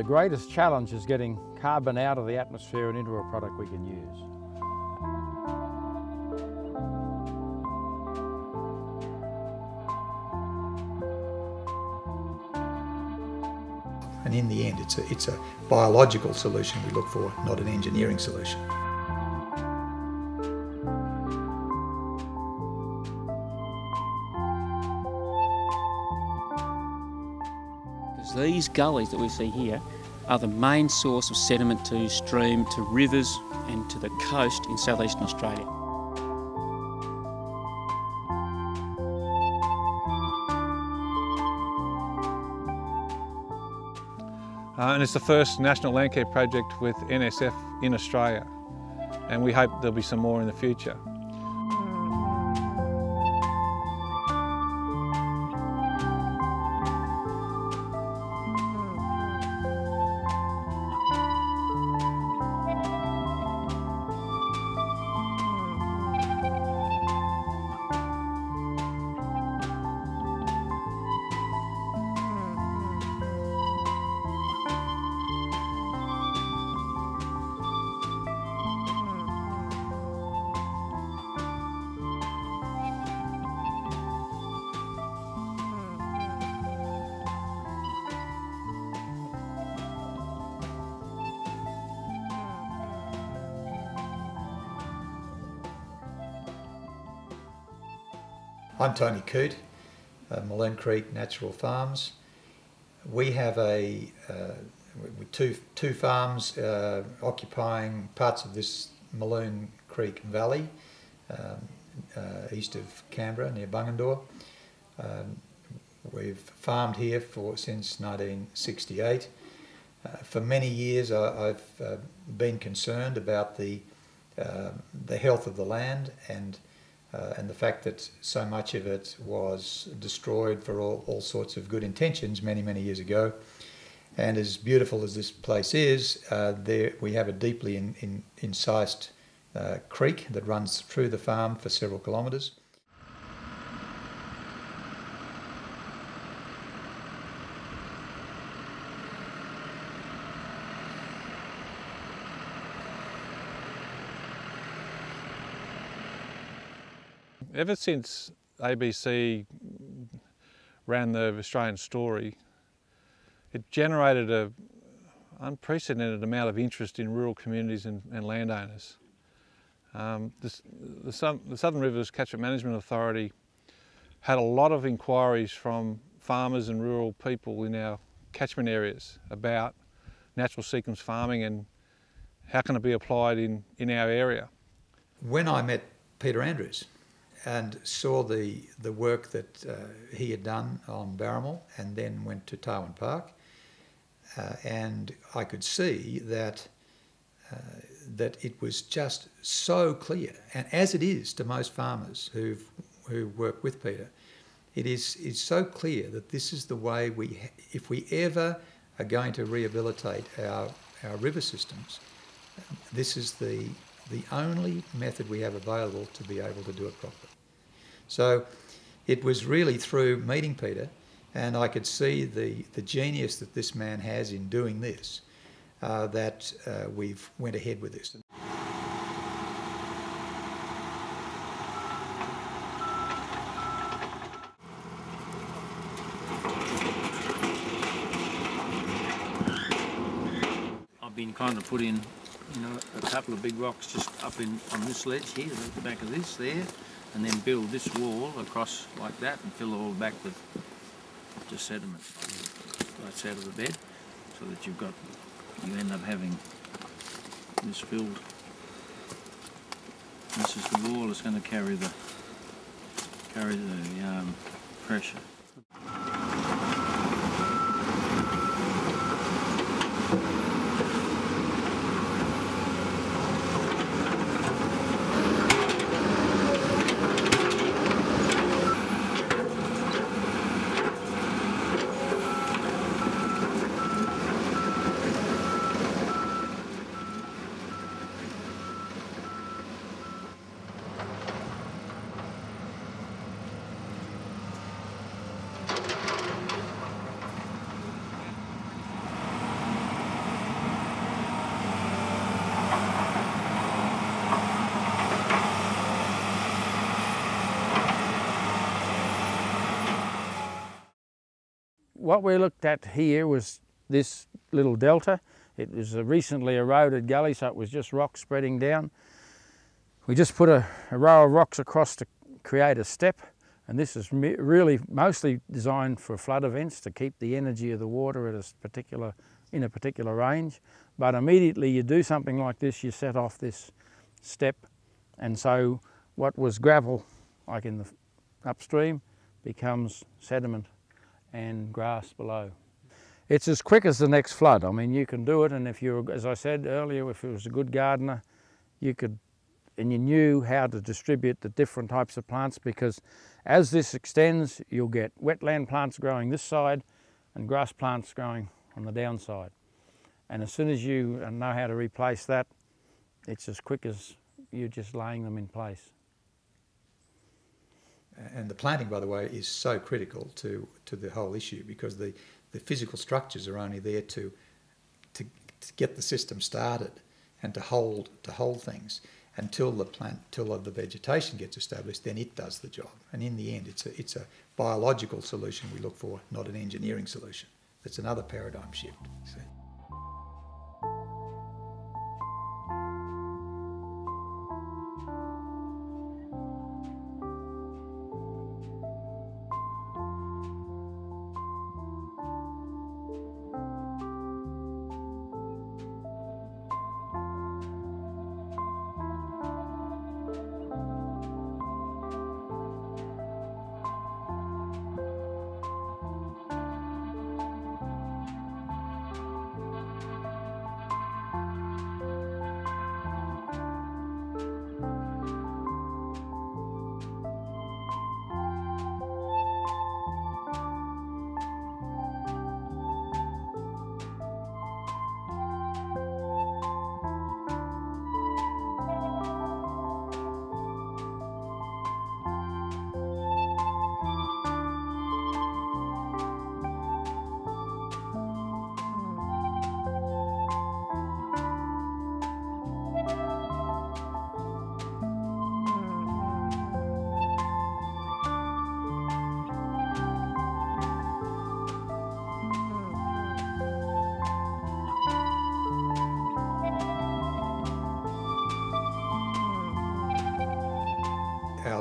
The greatest challenge is getting carbon out of the atmosphere and into a product we can use. And in the end, it's a, it's a biological solution we look for, not an engineering solution. These gullies that we see here are the main source of sediment to stream to rivers and to the coast in southeastern Australia. Uh, and it's the first national landcare project with NSF in Australia and we hope there'll be some more in the future. I'm Tony Coote, uh, Mulloon Creek Natural Farms. We have a uh, two two farms uh, occupying parts of this Mulloon Creek Valley, um, uh, east of Canberra near Bungendore. Um, we've farmed here for since 1968. Uh, for many years, I, have uh, been concerned about the the health of the land and uh, and the fact that so much of it was destroyed for all, all sorts of good intentions many, many years ago. And as beautiful as this place is, uh, there we have a deeply in, in, incised uh, creek that runs through the farm for several kilometres. Ever since ABC ran the Australian story, it generated an unprecedented amount of interest in rural communities and, and landowners. Um, this, the, the, Southern Rivers Catchment Management Authority had a lot of inquiries from farmers and rural people in our catchment areas about natural sequence farming and how can it be applied in, in our area. When I met Peter Andrews, and saw the, the work that uh, he had done on Baramul and then went to Tarwyn Park. Uh, and I could see that, uh, that it was just so clear, and as it is to most farmers who who work with Peter, it is it's so clear that this is the way we, if we ever are going to rehabilitate our, our river systems, this is the, the only method we have available to be able to do it properly. So it was really through meeting Peter, and I could see the, the genius that this man has in doing this, uh, that uh, we've went ahead with this. I've been kind of put in, you know, a couple of big rocks just up in on this ledge here, at the back of this there, and then build this wall across like that and fill it all back with just sediment right out of the bed so that you've got you end up having this filled. This is the wall that's going to carry the carry the um, pressure what we looked at here was this little delta. It was a recently eroded gully, so it was just rocks spreading down. We just put a, a row of rocks across to create a step, and this is really mostly designed for flood events to keep the energy of the water at a particular, in a particular range. But immediately you do something like this, you set off this step, and so what was gravel, like in the upstream, becomes sediment and grass below. It's as quick as the next flood. I mean, you can do it, and if you're, as I said earlier, if you was a good gardener, you could, and you knew how to distribute the different types of plants because as this extends, you'll get wetland plants growing this side and grass plants growing on the downside. And as soon as you know how to replace that, it's as quick as you're just laying them in place. And the planting, by the way, is so critical to, to the whole issue because the, the physical structures are only there to, to, to get the system started and to hold, to hold things until the plant, till the vegetation gets established, then it does the job. And in the end, it's a, it's a biological solution we look for, not an engineering solution. That's another paradigm shift.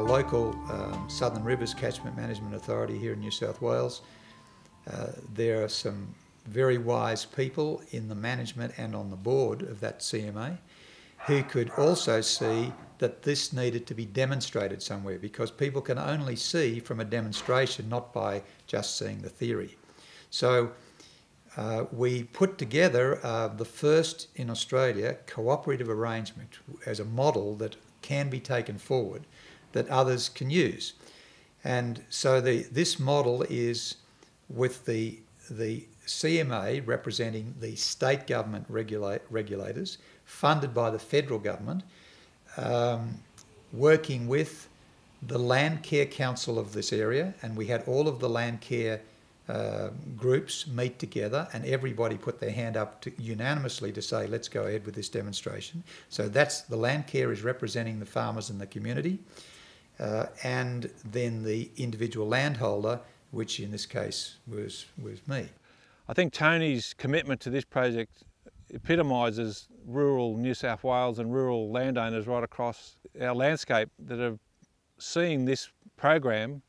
Local um, Southern Rivers Catchment Management Authority here in New South Wales. Uh, there are some very wise people in the management and on the board of that CMA who could also see that this needed to be demonstrated somewhere because people can only see from a demonstration, not by just seeing the theory. So uh, we put together uh, the first in Australia cooperative arrangement as a model that can be taken forward that others can use. And so the, this model is with the, the CMA representing the state government regulators, funded by the federal government, um, working with the Landcare Council of this area, and we had all of the land care uh, groups meet together, and everybody put their hand up to, unanimously to say, let's go ahead with this demonstration. So that's the land care is representing the farmers in the community uh, and then the individual landholder, which in this case was, was me. I think Tony's commitment to this project epitomises rural New South Wales and rural landowners right across our landscape that are seeing this program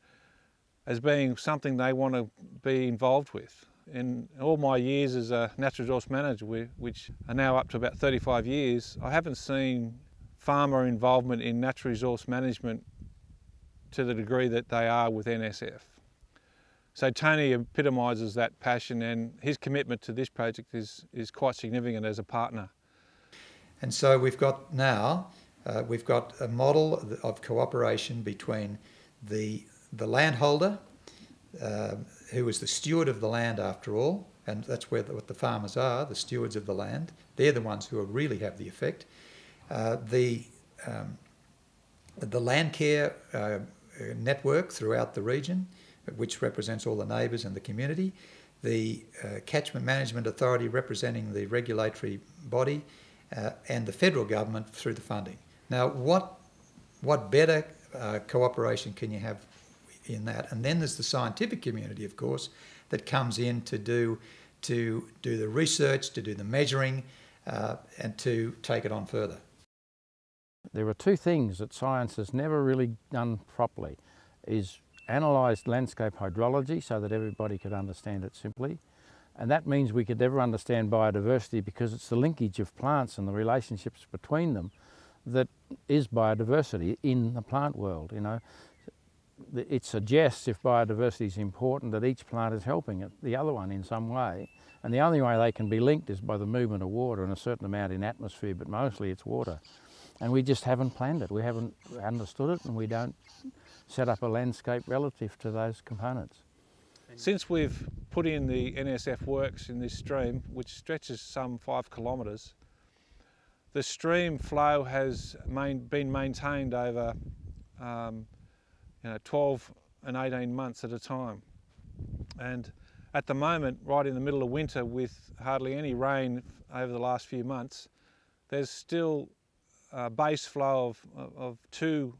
as being something they want to be involved with. In all my years as a natural resource manager, which are now up to about 35 years, I haven't seen farmer involvement in natural resource management to the degree that they are with NSF. So Tony epitomises that passion and his commitment to this project is, is quite significant as a partner. And so we've got now, uh, we've got a model of cooperation between the, the landholder, uh, who is the steward of the land after all, and that's where the, what the farmers are, the stewards of the land. They're the ones who really have the effect. Uh, the, um, the land care uh, network throughout the region, which represents all the neighbours and the community. The uh, Catchment Management Authority representing the regulatory body, uh, and the federal government through the funding. Now, what what better uh, cooperation can you have in that? And then there's the scientific community, of course, that comes in to do to do the research, to do the measuring, uh, and to take it on further. There are two things that science has never really done properly, is analysed landscape hydrology so that everybody could understand it simply, and that means we could never understand biodiversity because it's the linkage of plants and the relationships between them that is biodiversity in the plant world, you know. It suggests if biodiversity is important that each plant is helping it, the other one in some way. And the only way they can be linked is by the movement of water and a certain amount in atmosphere, but mostly it's water. And we just haven't planned it. We haven't understood it and we don't set up a landscape relative to those components. Since we've put in the NSF works in this stream, which stretches some five kilometres, the stream flow has main, been maintained over um, you know, 12 and 18 months at a time. And at the moment, right in the middle of winter with hardly any rain over the last few months, there's still a base flow of, of two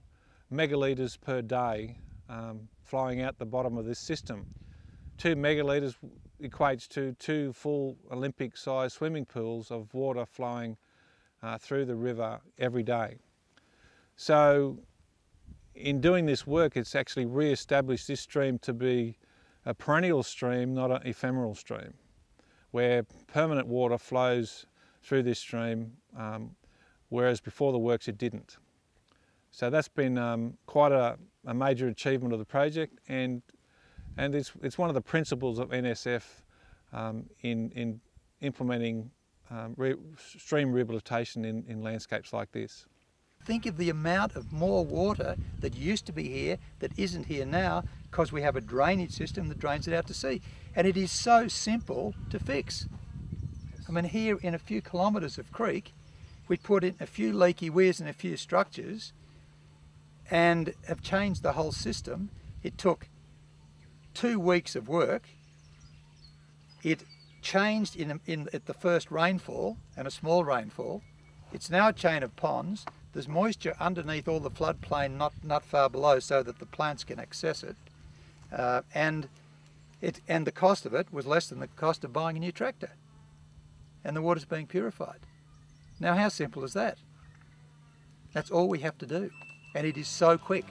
megalitres per day um, flowing out the bottom of this system. Two megalitres equates to two full Olympic sized swimming pools of water flowing uh, through the river every day. So in doing this work, it's actually re-established this stream to be a perennial stream, not an ephemeral stream, where permanent water flows through this stream, um, whereas before the works it didn't. So that's been um, quite a, a, major achievement of the project and, and it's, it's one of the principles of NSF um, in, in implementing um, re stream rehabilitation in, in landscapes like this. Think of the amount of more water that used to be here that isn't here now because we have a drainage system that drains it out to sea. And it is so simple to fix. I mean, here in a few kilometres of creek, we put in a few leaky weirs and a few structures and have changed the whole system. It took two weeks of work. It changed in, in at the first rainfall and a small rainfall. It's now a chain of ponds. There's moisture underneath all the floodplain, not not far below, so that the plants can access it. Uh, and it and the cost of it was less than the cost of buying a new tractor. And the water's being purified. Now, how simple is that? That's all we have to do, and it is so quick.